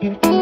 Mm-hmm.